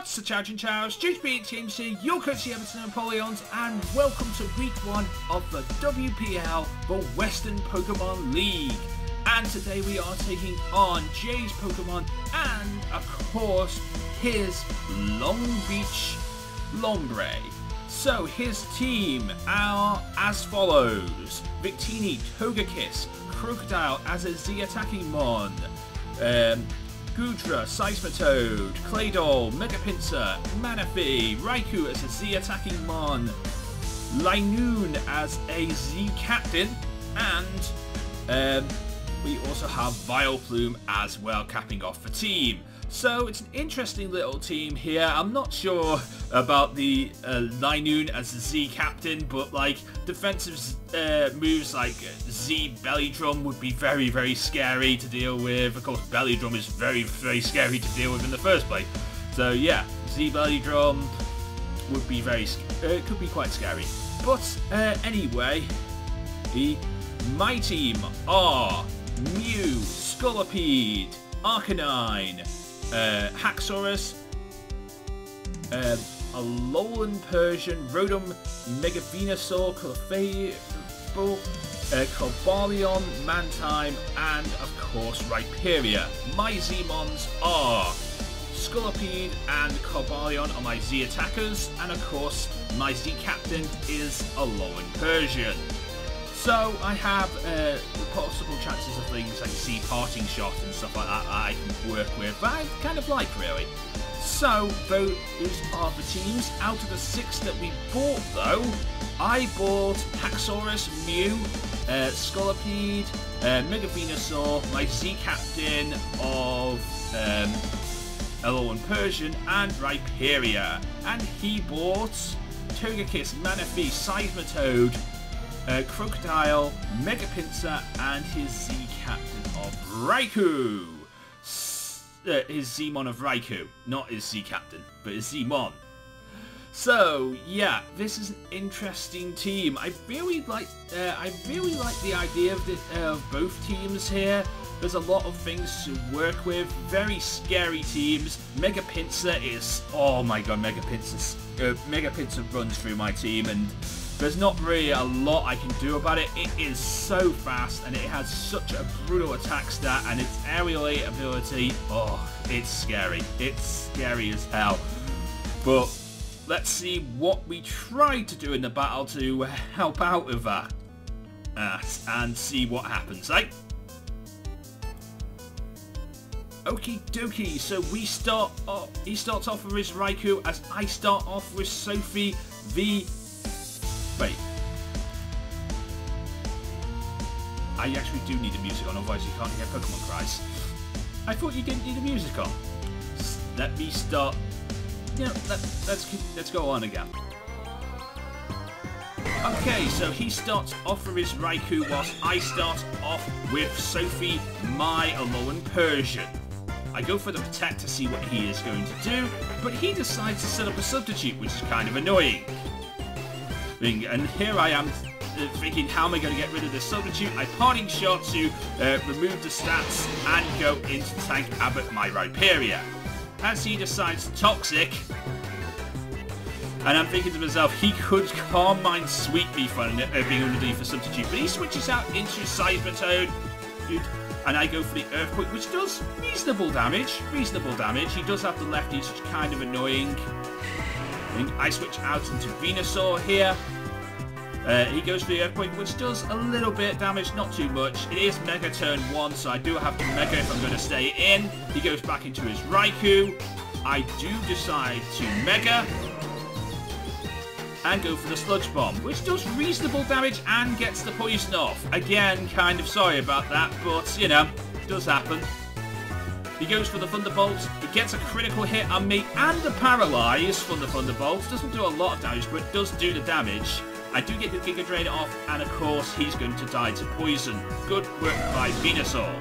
What's the Chow Chows? GHB Teams here, your coach Everton Empoleons, and welcome to week one of the WPL, the Western Pokemon League. And today we are taking on Jay's Pokemon and, of course, his Long Beach Lombre. So his team are as follows. Victini, Togekiss, Krookodile as a Z attacking Mon. Um, Goodra, Seismitoad, Claydol, Mega Pinsir, Manaphy, Raikou as a Z attacking Mon, Linoone as a Z captain, and um, we also have Vileplume as well capping off the team. So it's an interesting little team here. I'm not sure about the uh, Linoone as the Z captain, but like defensive uh, moves like Z Belly Drum would be very, very scary to deal with. Of course, Belly Drum is very, very scary to deal with in the first place. So yeah, Z Belly Drum would be very, uh, could be quite scary. But uh, anyway, the my team are Mew, Scolipede, Arcanine, uh, Haxorus, uh, Alolan Persian, Rotom, Mega Venusaur, Clefable, uh, Cobalion, Mantine, and of course Rhyperior. My Zmons are Scolipede and Cobalion are my Z attackers, and of course my Z captain is Alolan Persian. So I have uh, possible chances of things like see parting shot and stuff like that, I can work with, but I kind of like really. So those are the teams. Out of the six that we bought though, I bought Haxorus, Mew, uh, Scolipede, uh, Mega Venusaur, my Z Captain of um, Alolan Persian, and Rhyperior. And he bought Togekiss, Manaphy, Seismitoad, uh, Krookodile, Megapincer, and his Z Captain of Raikou. Uh, his Zmon of Raikou, not his Z Captain, but his Zmon. So yeah, this is an interesting team. I really like uh, I really like the idea of, the, uh, of both teams here. There's a lot of things to work with. Very scary teams. Mega Pinsir is oh my god, Mega Pinsir uh, Mega Pinsir runs through my team and there's not really a lot I can do about it. It is so fast and it has such a brutal attack stat and its aerial ability, oh, it's scary. It's scary as hell. But let's see what we try to do in the battle to help out with that. Uh, and see what happens, right? Okie dokie, so we start off, he starts off with his Raikou as I start off with Sophie the Wait. I actually do need the music on, otherwise you can't hear Pokemon cries. I thought you didn't need the music on. Let me start. Know, let, let's let's go on again. Okay, so he starts off with his Raikou whilst I start off with Sophie, my Alolan Persian. I go for the Protect to see what he is going to do, but he decides to set up a substitute, which is kind of annoying thing. And here I am uh, thinking, how am I going to get rid of this substitute? I parting shot to uh, remove the stats and go into Tank Abbott my Rhyperior. As he decides Toxic, and I'm thinking to myself, he could Calm Mind Sweep me for uh, being underneath the substitute, but he switches out into Seismitoad, and I go for the Earthquake, which does reasonable damage. Reasonable damage. He does have the lefties, which is kind of annoying. I switch out into Venusaur here. Uh, he goes for the Earthquake, which does a little bit damage, not too much. It is Mega turn 1, so I do have to Mega if I'm going to stay in. He goes back into his Raikou. I do decide to Mega and go for the Sludge Bomb, which does reasonable damage and gets the poison off. Again, kind of sorry about that, but, you know, it does happen. He goes for the Thunderbolt. He gets a critical hit on me and a Paralyze from the Thunderbolt. Doesn't do a lot of damage, but does do the damage. I do get the Giga Drain off, and of course, he's going to die to poison. Good work by Venusaur.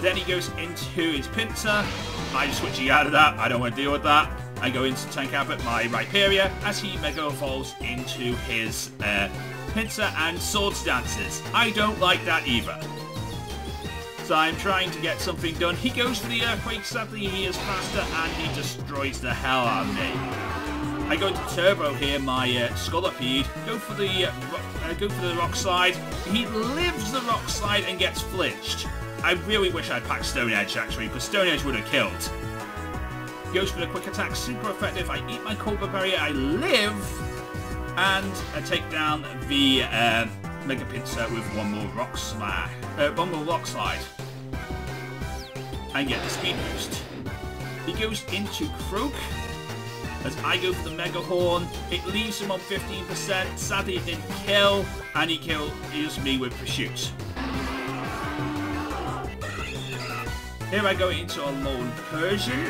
Then he goes into his Pinsir. I'm switching out of that. I don't want to deal with that. I go into Tank Abbott my Rhyperior as he Mega Evolves into his uh, Pinsir and Swords Dances. I don't like that either. So I'm trying to get something done. He goes for the Earthquake, sadly he is faster and he destroys the hell out of me. I go into Turbo here, my uh, Scolipede, go for the uh, uh, go for the Rock Slide. He lives the Rock Slide and gets flinched. I really wish I'd packed Stone Edge actually, because Stone Edge would have killed. Goes for the quick attack, super effective. I eat my Colbur Berry, I live, and I take down the uh, Mega Pinsir with one more Rock Slide, uh, one more Rock Slide, and get the speed boost. He goes into Croak, as I go for the Mega Horn. It leaves him on 15%. Sadly, it didn't kill, and he kills me with Pursuit. Here I go into Alolan Persian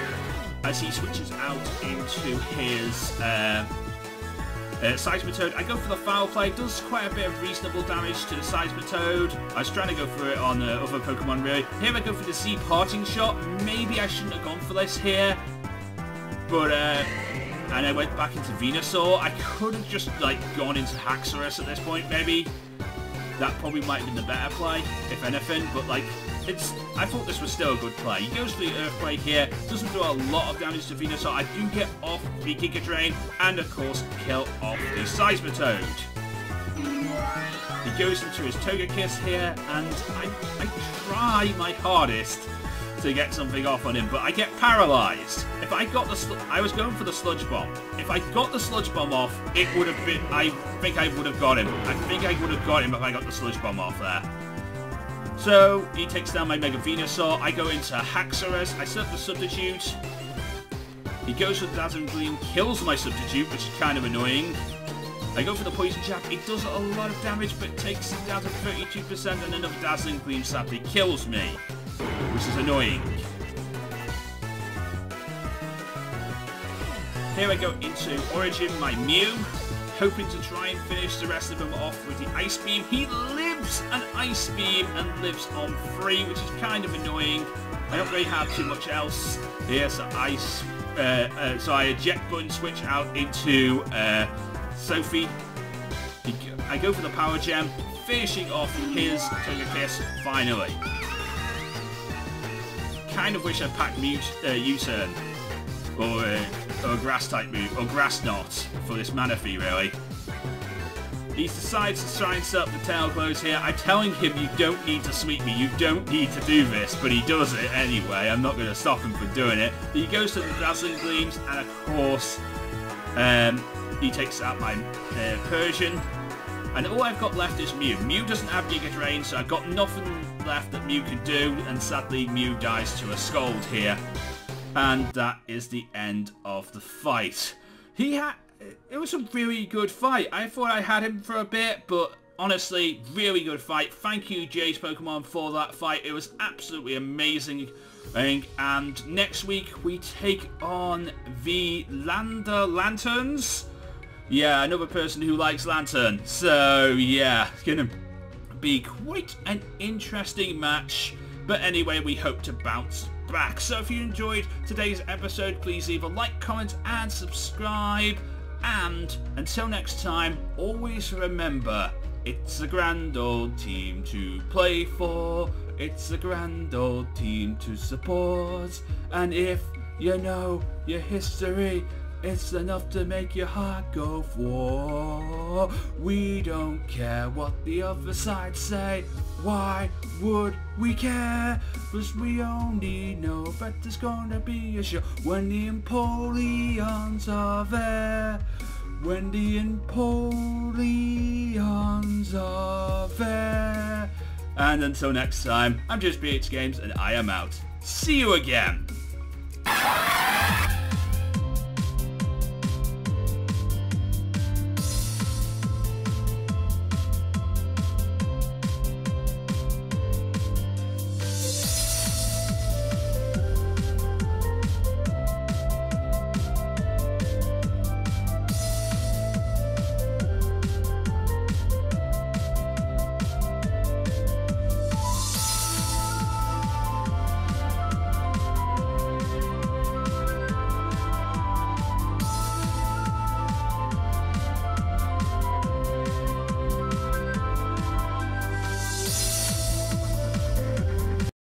as he switches out into his uh, uh, Seismitoad. I go for the Foul Play. Does quite a bit of reasonable damage to the Seismitoad. I was trying to go for it on uh, other Pokemon really. Here I go for the Z Parting Shot. Maybe I shouldn't have gone for this here. But, uh, and I went back into Venusaur. I could have just, like, gone into Haxorus at this point, maybe. That probably might have been the better play, if anything. But, like, it's I thought this was still a good play. He goes for the Earthquake here, doesn't do a lot of damage to Venusaur. I do get off the Giga Drain, and of course, kill off the Seismitoad. He goes into his Togekiss here, and I, I try my hardest to get something off on him, but I get paralyzed. If I got the, I was going for the sludge bomb. If I got the sludge bomb off, it would have been, I think I would have got him. I think I would have got him if I got the sludge bomb off there. So, he takes down my Mega Venusaur. I go into Haxorus. I set the Substitute. He goes for Dazzling Gleam, kills my Substitute, which is kind of annoying. I go for the Poison Jab. It does a lot of damage, but takes it down to 32%, and another Dazzling Gleam sadly kills me, which is annoying. Here I go into Origin, my Mew hoping to try and finish the rest of them off with the Ice Beam. He lives an Ice Beam and lives on free, which is kind of annoying. I don't really have too much else here, so I, uh, uh, so I eject button switch out into uh, Sophie. I go for the Power Gem, finishing off his Togekiss finally. Kind of wish I packed Mute, uh, U-Turn or, uh, or a grass type move, or grass knot for this Manaphy really. He decides to try and set up the Tail Glow here. I'm telling him you don't need to sweep me, you don't need to do this, but he does it anyway. I'm not going to stop him from doing it. He goes to the Dazzling Gleams, and of course, um, he takes out my uh, Persian. And all I've got left is Mew. Mew doesn't have Giga Drain, so I've got nothing left that Mew can do, and sadly Mew dies to a Scald here. And that is the end of the fight. He had... It was a really good fight. I thought I had him for a bit, but honestly, really good fight. Thank you, Jay's Pokemon, for that fight. It was absolutely amazing. And next week, we take on the Lander Lanturns. Yeah, another person who likes Lanturn. So, yeah, it's going to be quite an interesting match. But anyway, we hope to bounce back. So if you enjoyed today's episode, please leave a like, comment and subscribe. And until next time, always remember, it's a grand old team to play for. It's a grand old team to support. And if you know your history, it's enough to make your heart go for. We don't care what the other side say. Why would we care? Cause we only know that there's gonna be a show when the Empoleons are there. When the Empoleons are there. And until next time, I'm just BH Games and I am out. See you again!